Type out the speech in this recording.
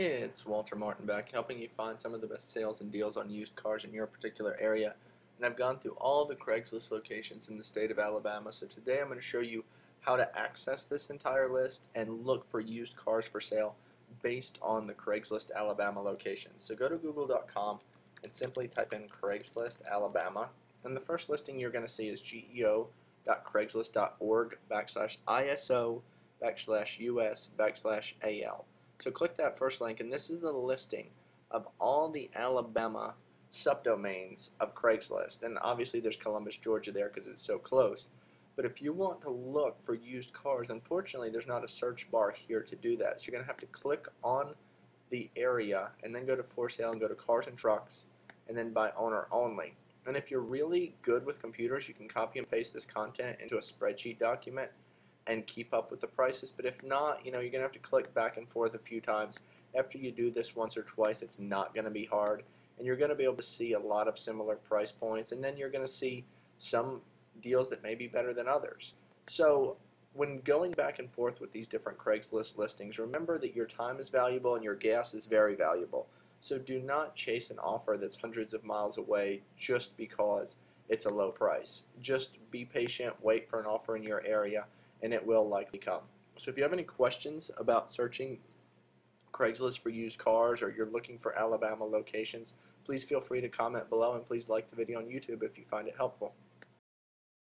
It's Walter Martin back, helping you find some of the best sales and deals on used cars in your particular area. And I've gone through all the Craigslist locations in the state of Alabama, so today I'm going to show you how to access this entire list and look for used cars for sale based on the Craigslist Alabama locations. So go to google.com and simply type in Craigslist Alabama, and the first listing you're going to see is geo.craigslist.org backslash ISO backslash US backslash AL. So click that first link, and this is the listing of all the Alabama subdomains of Craigslist. And obviously there's Columbus, Georgia there because it's so close. But if you want to look for used cars, unfortunately there's not a search bar here to do that. So you're going to have to click on the area and then go to for sale and go to cars and trucks and then by owner only. And if you're really good with computers, you can copy and paste this content into a spreadsheet document and keep up with the prices. But if not, you know, you're going to have to click back and forth a few times. After you do this once or twice, it's not going to be hard. And you're going to be able to see a lot of similar price points. And then you're going to see some deals that may be better than others. So when going back and forth with these different Craigslist listings, remember that your time is valuable and your gas is very valuable. So do not chase an offer that's hundreds of miles away just because it's a low price. Just be patient, wait for an offer in your area, and it will likely come. So if you have any questions about searching Craigslist for used cars or you're looking for Alabama locations, please feel free to comment below and please like the video on YouTube if you find it helpful.